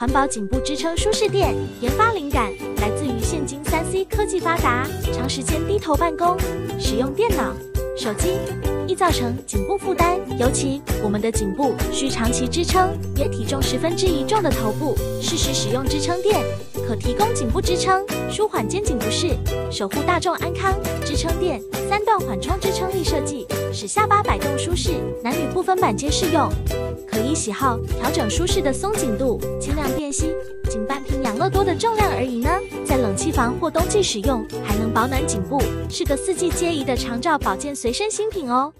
环保颈部支撑舒适垫，研发灵感来自于现今三 C 科技发达，长时间低头办公，使用电脑、手机，易造成颈部负担。尤其我们的颈部需长期支撑，约体重十分之一重的头部，适时使用支撑垫，可提供颈部支撑，舒缓肩颈不适，守护大众安康。支撑垫三段缓冲支撑力设计，使下巴摆动舒适，男女不分板皆适用。可依喜好调整舒适的松紧度，轻量，多的重量而已呢。在冷气房或冬季使用，还能保暖颈部，是个四季皆宜的长照保健随身新品哦。